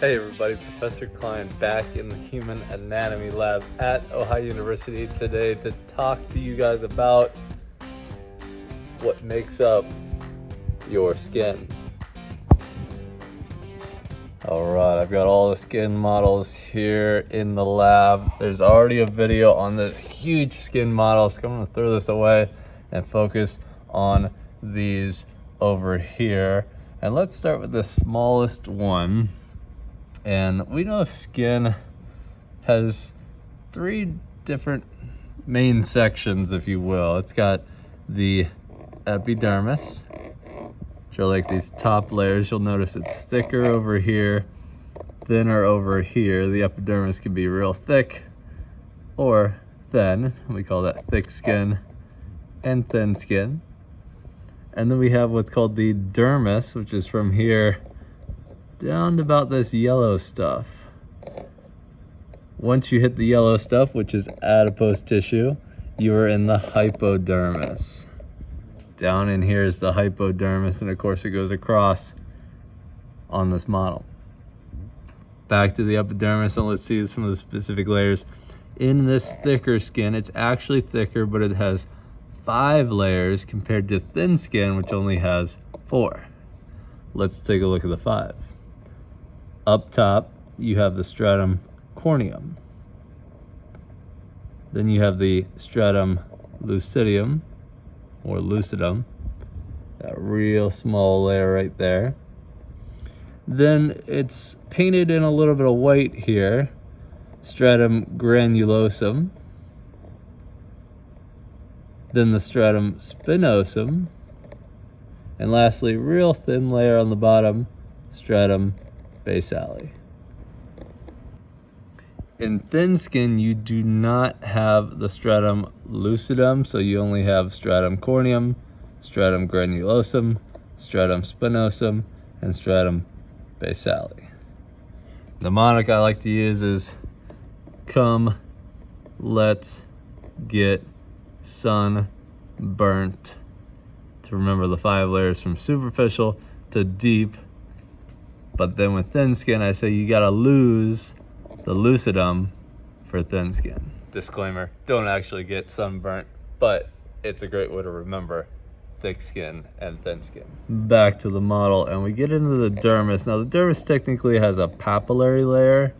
Hey everybody, Professor Klein back in the Human Anatomy Lab at Ohio University today to talk to you guys about what makes up your skin. Alright, I've got all the skin models here in the lab. There's already a video on this huge skin model, so I'm to throw this away and focus on these over here. And let's start with the smallest one. And we know skin has three different main sections, if you will. It's got the epidermis, which are like these top layers. You'll notice it's thicker over here, thinner over here. The epidermis can be real thick or thin. We call that thick skin and thin skin. And then we have what's called the dermis, which is from here down about this yellow stuff. Once you hit the yellow stuff, which is adipose tissue, you are in the hypodermis. Down in here is the hypodermis, and of course it goes across on this model. Back to the epidermis, and let's see some of the specific layers. In this thicker skin, it's actually thicker, but it has five layers compared to thin skin, which only has four. Let's take a look at the five. Up top, you have the stratum corneum. Then you have the stratum lucidum or lucidum, that real small layer right there. Then it's painted in a little bit of white here, stratum granulosum. Then the stratum spinosum. And lastly, real thin layer on the bottom, stratum basale. In thin skin, you do not have the stratum lucidum, so you only have stratum corneum, stratum granulosum, stratum spinosum, and stratum basale. The mnemonic I like to use is come, let's get sun burnt to remember the five layers from superficial to deep but then with thin skin, I say you gotta lose the lucidum for thin skin. Disclaimer, don't actually get sunburnt, but it's a great way to remember thick skin and thin skin. Back to the model and we get into the dermis. Now the dermis technically has a papillary layer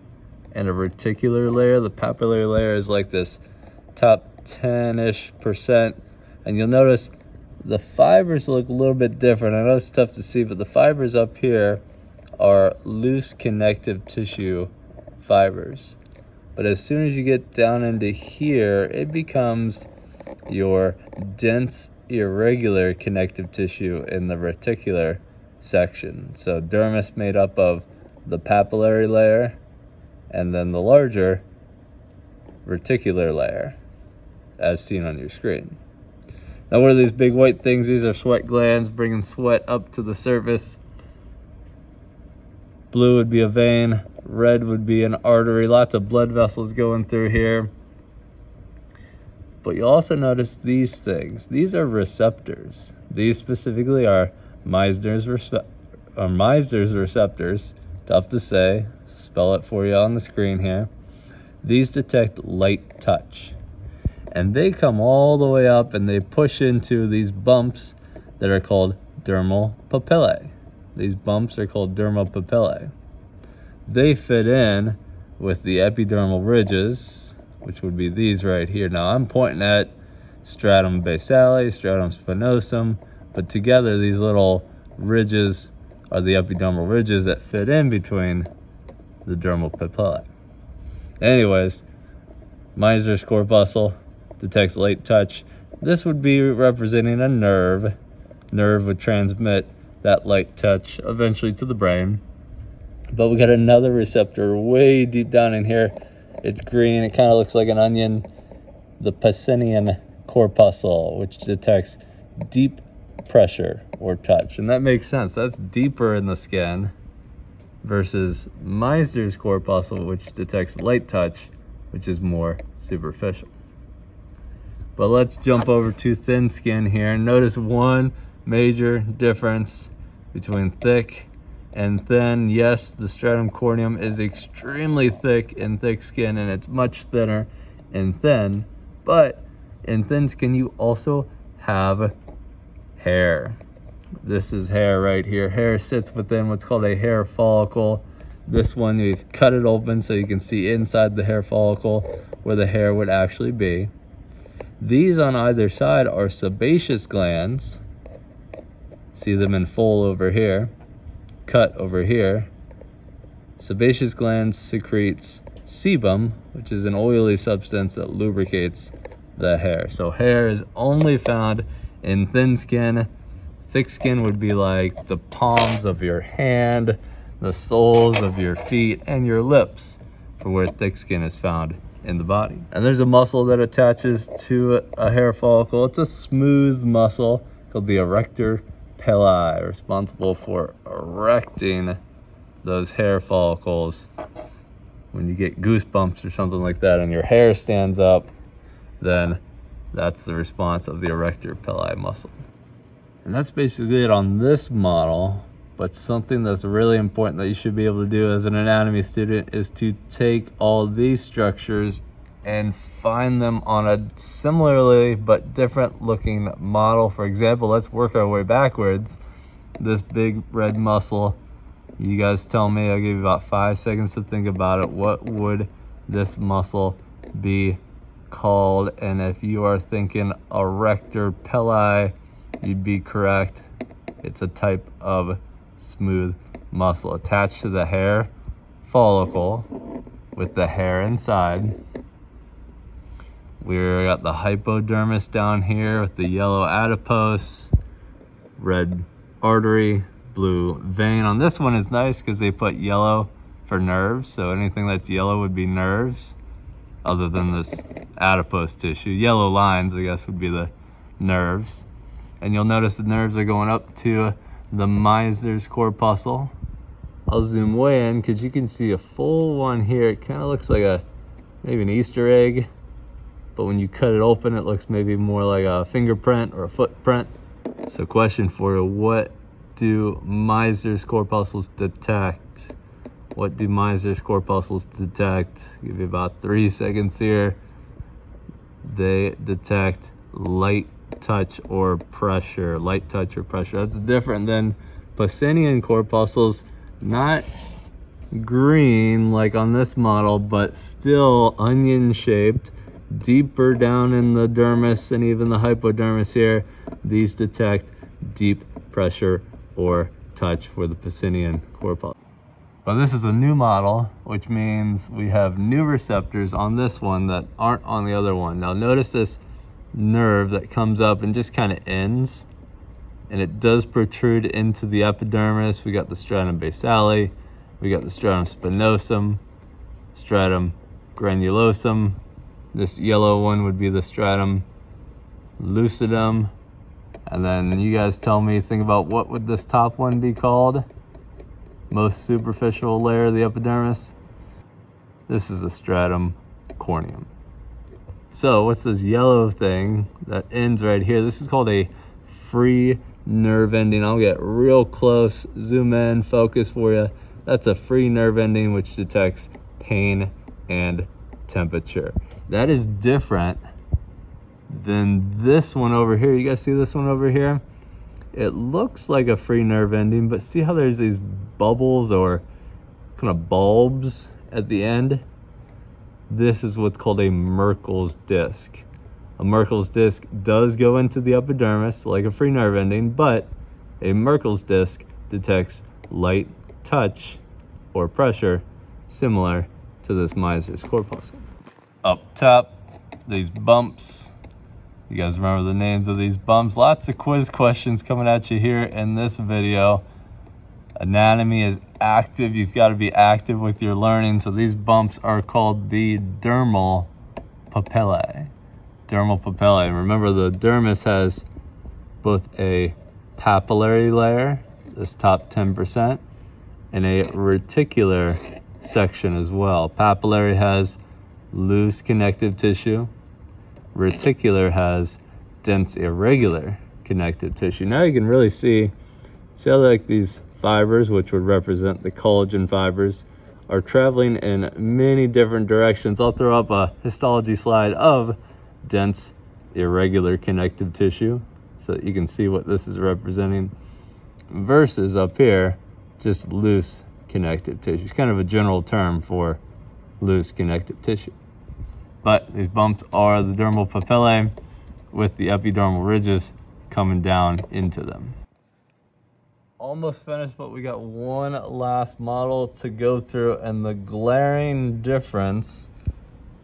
and a reticular layer. The papillary layer is like this top 10-ish percent. And you'll notice the fibers look a little bit different. I know it's tough to see, but the fibers up here are loose connective tissue fibers. But as soon as you get down into here, it becomes your dense, irregular connective tissue in the reticular section. So dermis made up of the papillary layer and then the larger reticular layer as seen on your screen. Now what are these big white things? These are sweat glands bringing sweat up to the surface Blue would be a vein, red would be an artery, lots of blood vessels going through here. But you also notice these things. These are receptors. These specifically are Meissner's, or Meissner's receptors. Tough to say. Spell it for you on the screen here. These detect light touch. And they come all the way up and they push into these bumps that are called dermal papillae. These bumps are called dermal papillae. They fit in with the epidermal ridges, which would be these right here. Now I'm pointing at stratum basale, stratum spinosum, but together these little ridges are the epidermal ridges that fit in between the dermal papillae. Anyways, Meissner's corpuscle detects light touch. This would be representing a nerve. Nerve would transmit that light touch eventually to the brain. But we got another receptor way deep down in here. It's green. It kind of looks like an onion. The Pacinian corpuscle, which detects deep pressure or touch. And that makes sense. That's deeper in the skin versus Meissner's corpuscle, which detects light touch, which is more superficial. But let's jump over to thin skin here. And notice one major difference between thick and thin. Yes, the stratum corneum is extremely thick in thick skin and it's much thinner in thin, but in thin skin you also have hair. This is hair right here. Hair sits within what's called a hair follicle. This one, we've cut it open so you can see inside the hair follicle where the hair would actually be. These on either side are sebaceous glands. See them in full over here, cut over here. Sebaceous glands secretes sebum, which is an oily substance that lubricates the hair. So hair is only found in thin skin. Thick skin would be like the palms of your hand, the soles of your feet, and your lips for where thick skin is found in the body. And there's a muscle that attaches to a hair follicle. It's a smooth muscle called the arrector pili, responsible for erecting those hair follicles. When you get goosebumps or something like that and your hair stands up, then that's the response of the arrector pili muscle. And that's basically it on this model. But something that's really important that you should be able to do as an anatomy student is to take all these structures and find them on a similarly but different looking model. For example, let's work our way backwards. This big red muscle, you guys tell me, I'll give you about five seconds to think about it. What would this muscle be called? And if you are thinking arrector pili, you'd be correct. It's a type of smooth muscle attached to the hair follicle with the hair inside. We got the hypodermis down here with the yellow adipose, red artery, blue vein. On this one is nice because they put yellow for nerves. So anything that's yellow would be nerves other than this adipose tissue. Yellow lines, I guess, would be the nerves. And you'll notice the nerves are going up to the Meissner's corpuscle. I'll zoom way in because you can see a full one here. It kind of looks like a maybe an Easter egg, but when you cut it open, it looks maybe more like a fingerprint or a footprint. So question for you, what do Meissner's corpuscles detect? What do Meissner's corpuscles detect? I'll give you about three seconds here. They detect light touch or pressure, light touch or pressure. That's different than Pacinian corpuscles, not green like on this model, but still onion shaped, deeper down in the dermis and even the hypodermis here. These detect deep pressure or touch for the Pacinian corpuscle. But this is a new model, which means we have new receptors on this one that aren't on the other one. Now notice this nerve that comes up and just kind of ends. And it does protrude into the epidermis. We got the stratum basale, we got the stratum spinosum, stratum granulosum. This yellow one would be the stratum lucidum. And then you guys tell me, think about what would this top one be called? Most superficial layer of the epidermis. This is the stratum corneum. So what's this yellow thing that ends right here? This is called a free nerve ending. I'll get real close, zoom in, focus for you. That's a free nerve ending which detects pain and temperature. That is different than this one over here. You guys see this one over here? It looks like a free nerve ending, but see how there's these bubbles or kind of bulbs at the end? this is what's called a Merkel's disc. A Merkel's disc does go into the epidermis like a free nerve ending, but a Merkel's disc detects light touch or pressure similar to this Meissner's corpuscle. Up top, these bumps. You guys remember the names of these bumps? Lots of quiz questions coming at you here in this video. Anatomy is active. You've got to be active with your learning. So these bumps are called the dermal papillae. Dermal papillae. Remember the dermis has both a papillary layer, this top 10%, and a reticular section as well. Papillary has loose connective tissue. Reticular has dense irregular connective tissue. Now you can really see, see how like these fibers, which would represent the collagen fibers, are traveling in many different directions. I'll throw up a histology slide of dense irregular connective tissue so that you can see what this is representing versus up here, just loose connective tissue. It's kind of a general term for loose connective tissue. But these bumps are the dermal papillae with the epidermal ridges coming down into them. Almost finished, but we got one last model to go through and the glaring difference,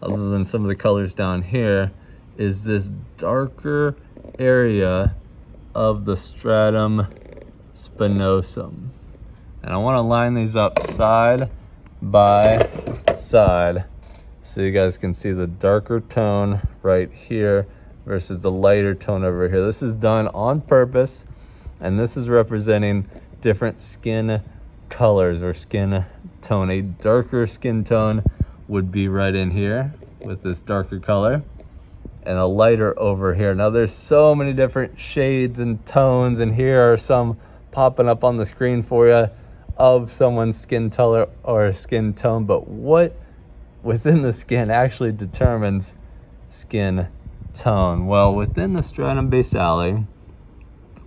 other than some of the colors down here, is this darker area of the stratum spinosum. And I want to line these up side by side so you guys can see the darker tone right here versus the lighter tone over here. This is done on purpose and this is representing different skin colors or skin tone. A darker skin tone would be right in here with this darker color and a lighter over here. Now there's so many different shades and tones and here are some popping up on the screen for you of someone's skin color or skin tone, but what within the skin actually determines skin tone? Well, within the stratum basale,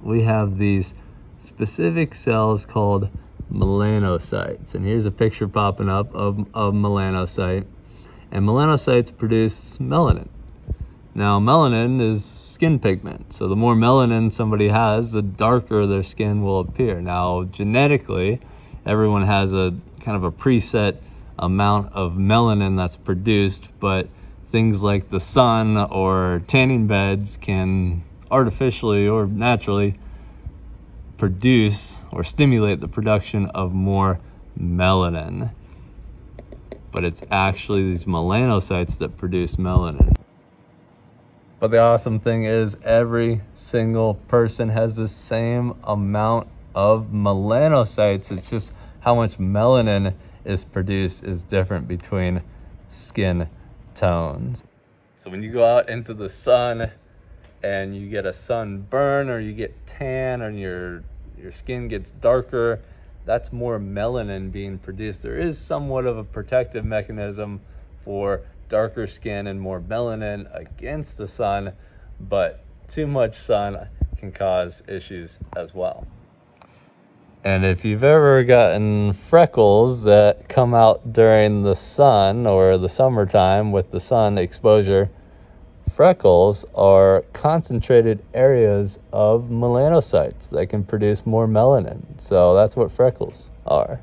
we have these specific cells called melanocytes. And here's a picture popping up of, of melanocyte. And melanocytes produce melanin. Now, melanin is skin pigment. So the more melanin somebody has, the darker their skin will appear. Now, genetically, everyone has a kind of a preset amount of melanin that's produced, but things like the sun or tanning beds can artificially or naturally produce or stimulate the production of more melanin. But it's actually these melanocytes that produce melanin. But the awesome thing is every single person has the same amount of melanocytes. It's just how much melanin is produced is different between skin tones. So when you go out into the sun and you get a sunburn or you get tan or your your skin gets darker, that's more melanin being produced. There is somewhat of a protective mechanism for darker skin and more melanin against the sun, but too much sun can cause issues as well. And if you've ever gotten freckles that come out during the sun or the summertime with the sun exposure, freckles are concentrated areas of melanocytes that can produce more melanin. So that's what freckles are.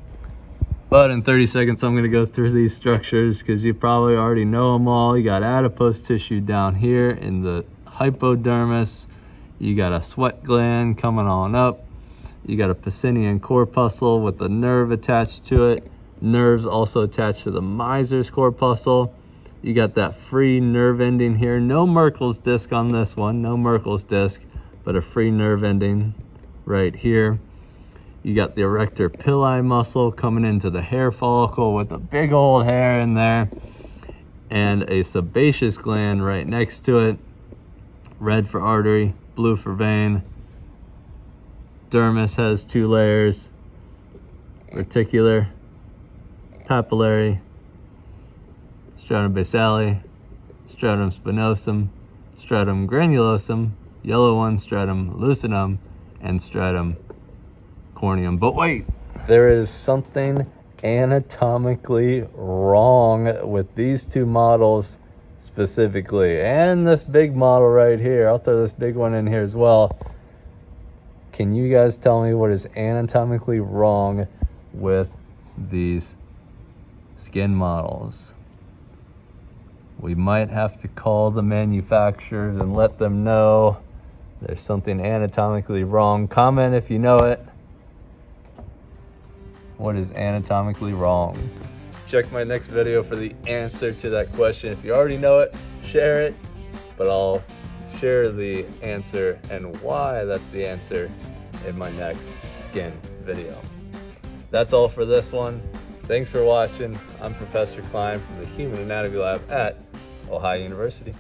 But in 30 seconds, I'm gonna go through these structures because you probably already know them all. You got adipose tissue down here in the hypodermis. You got a sweat gland coming on up. You got a Pacinian corpuscle with a nerve attached to it. Nerves also attached to the Meissner's corpuscle. You got that free nerve ending here. No Merkel's disc on this one, no Merkel's disc, but a free nerve ending right here. You got the arrector pili muscle coming into the hair follicle with a big old hair in there and a sebaceous gland right next to it. Red for artery, blue for vein. Dermis has two layers, reticular, papillary, stratum basale, stratum spinosum, stratum granulosum, yellow one, stratum lucidum, and stratum corneum. But wait, there is something anatomically wrong with these two models specifically. And this big model right here. I'll throw this big one in here as well. Can you guys tell me what is anatomically wrong with these skin models? We might have to call the manufacturers and let them know there's something anatomically wrong. Comment if you know it what is anatomically wrong? Check my next video for the answer to that question. If you already know it, share it, but I'll share the answer and why that's the answer in my next skin video. That's all for this one. Thanks for watching. I'm Professor Klein from the Human Anatomy Lab at Ohio University.